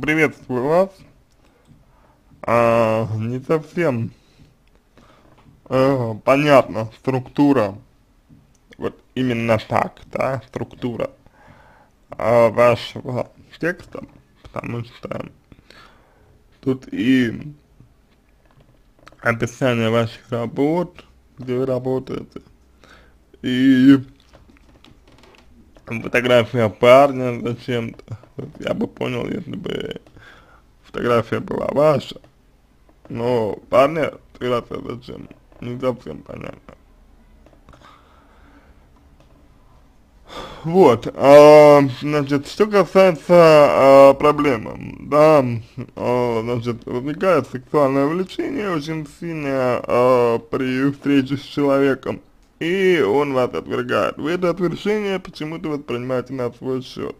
приветствую вас. А, не совсем э, понятна структура, вот именно так, да, структура э, вашего текста, потому что тут и описание ваших работ, где вы работаете, и фотография парня зачем-то. Я бы понял, если бы фотография была ваша, но парня фотография зачем, не совсем понятно. Вот, а, значит, что касается а, проблемы, да, а, значит, возникает сексуальное влечение очень сильное а, при встрече с человеком, и он вас отвергает. Вы это отвержение почему-то воспринимаете на свой счет.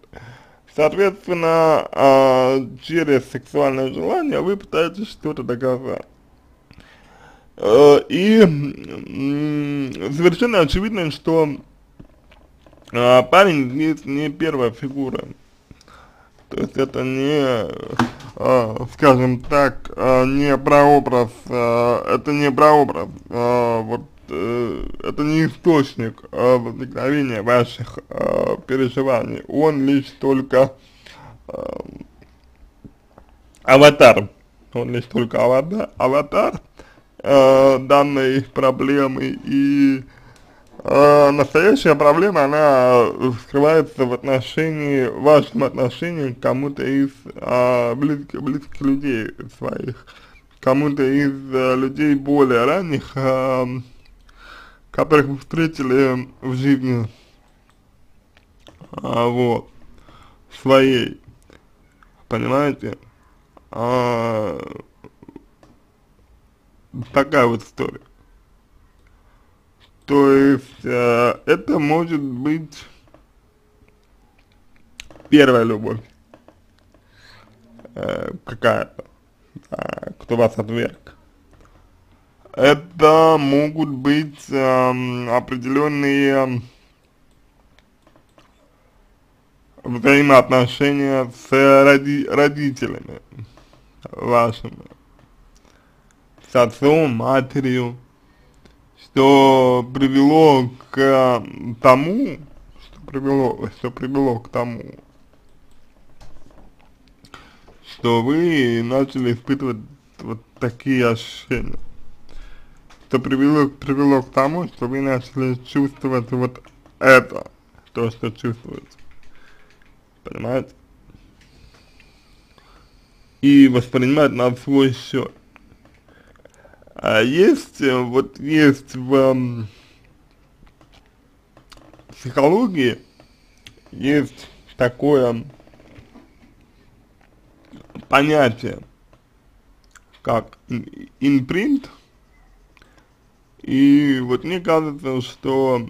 Соответственно, а, через сексуальное желание вы пытаетесь что-то доказать. А, и совершенно очевидно, что а, парень здесь не первая фигура. То есть это не, а, скажем так, а, не прообраз, а, это не прообраз, а, вот э, это не источник а, возникновения ваших а, переживаний, он лишь только а, аватар, он лишь только аватар, аватар а, данной проблемы. И э, настоящая проблема, она скрывается в отношении, в вашем отношении к кому-то из э, близких, близких людей своих, кому-то из э, людей более ранних, э, которых вы встретили в жизни, э, вот, своей, понимаете? Э, такая вот история. То есть э, это может быть первая любовь э, какая-то, э, кто вас отверг. Это могут быть э, определенные взаимоотношения с роди родителями вашими, с отцом, матерью, что привело к тому, что привело, что привело к тому, что вы начали испытывать вот такие ощущения, что привело, привело к тому, что вы начали чувствовать вот это, то, что чувствуете, понимаете? И воспринимать на свой счет. А есть, э, вот есть в психологии, есть такое понятие, как импринт, и вот мне кажется, что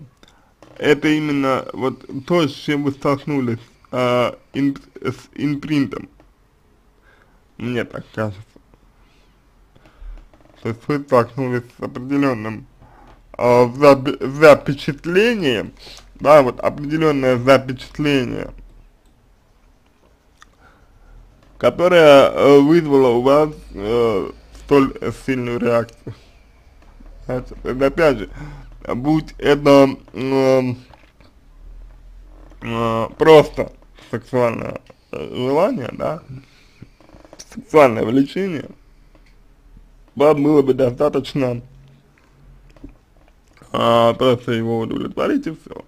это именно вот то, с чем вы столкнулись а, ин, с импринтом, мне так кажется то есть вы столкнулись с определенным э, запечатлением, да, вот определенное запечатление, которое э, вызвало у вас э, столь сильную реакцию. Знаете, опять же, будь это э, э, просто сексуальное э, желание, да, сексуальное влечение, вам было бы достаточно а, просто его удовлетворить и все.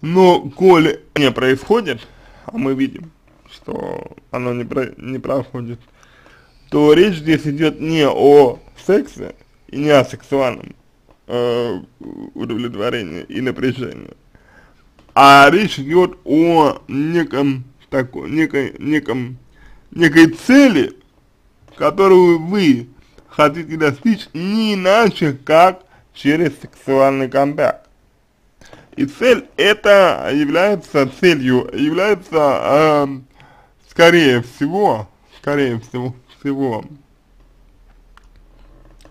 Но, коли не происходит, а мы видим, что оно не, про, не проходит, то речь здесь идет не о сексе и не о сексуальном э, удовлетворении и напряжении, а речь идет о неком такой, некой, неком, некой цели, которую вы хотите достичь не иначе, как через сексуальный контакт. И цель это является целью, является, э, скорее всего, скорее всего, всего,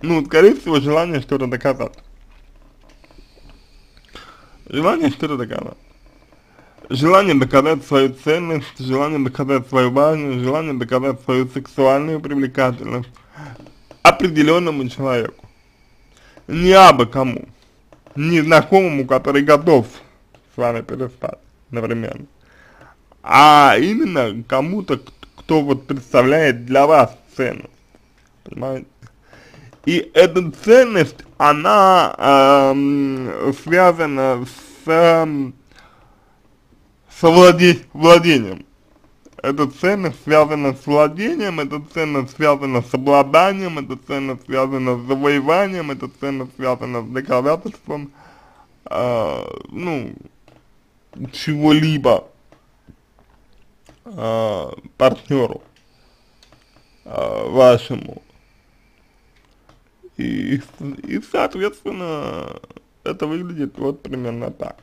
ну, скорее всего, желание что-то доказать. Желание что-то доказать. желание доказать свою ценность, желание доказать свою важность, желание доказать свою сексуальную привлекательность определенному человеку. Не абы кому, незнакомому, который готов с вами перестать, например, а именно кому-то, кто вот представляет для вас ценность, понимаете? И эта ценность, она э, связана с, э, с владе владением. Эта ценность связана с владением, эта ценность связана с обладанием, эта ценность связана с завоеванием, эта ценность связана с доказательством, э, ну, чего-либо э, партнеру э, вашему. И, и, соответственно, это выглядит вот примерно так.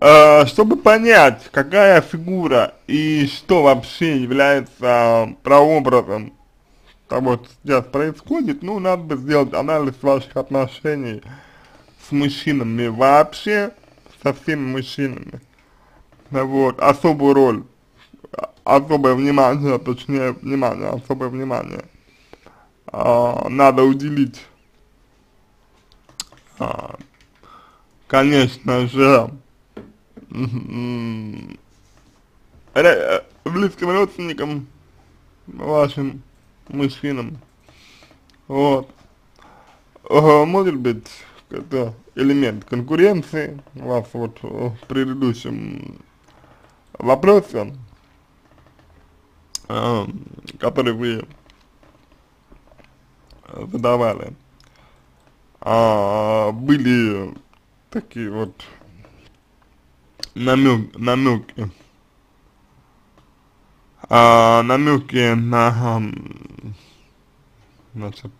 Э, чтобы понять, какая фигура и что вообще является прообразом того, что сейчас происходит, ну, надо бы сделать анализ ваших отношений с мужчинами вообще, со всеми мужчинами. Вот, особую роль, особое внимание, точнее, внимание, особое внимание а, надо уделить, а, конечно же, близким родственникам вашим мужчинам. Вот. Может быть, это элемент конкуренции вас вот в предыдущем вопросе, э, который вы задавали, а, были такие вот намек, намеки, а, намеки на, значит,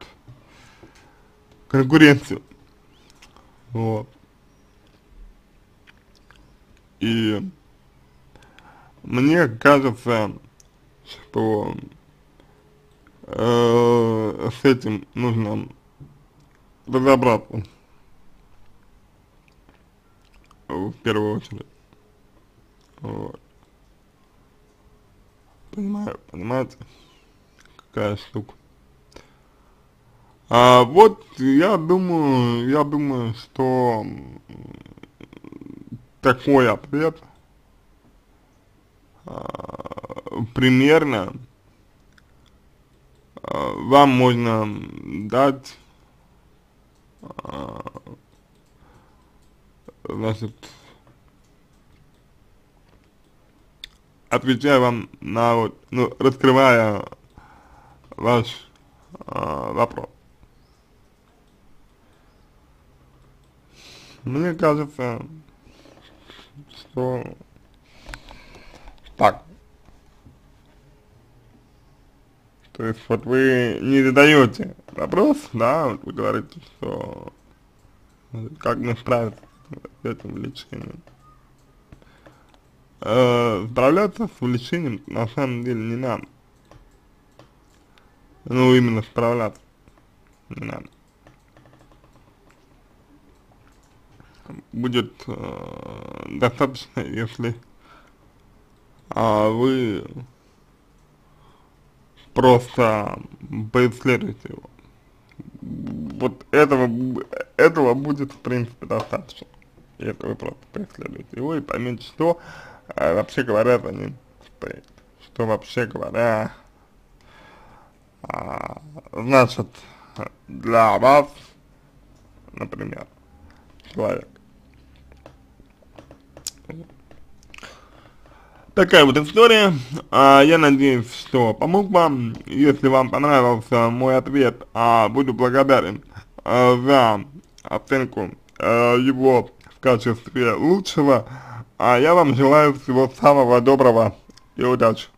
конкуренцию, вот, и мне кажется, что э, с этим нужно разобраться в первую очередь. Вот. Понимаю, понимаете, какая штука. А вот я думаю, я думаю, что такой ответ а, примерно вам можно дать а, значит отвечая вам на вот, ну, раскрывая ваш э, вопрос. Мне кажется, что так. То есть вот вы не задаете вопрос, да, вот вы говорите, что как мне справиться с этим влечением э, справляться с увлечением на самом деле не надо. Ну, именно справляться не надо. Будет э, достаточно, если а вы просто поисследуете его. Вот этого, этого будет, в принципе, достаточно. Если вы просто поисследуете его и поймете, что а, вообще говоря за ним стоит. Что вообще говоря, а, значит для вас, например, человек. Такая вот история. А, я надеюсь, что помог вам. Если вам понравился мой ответ, а, буду благодарен а, за оценку а, его в качестве лучшего. А я вам желаю всего самого доброго и удачи.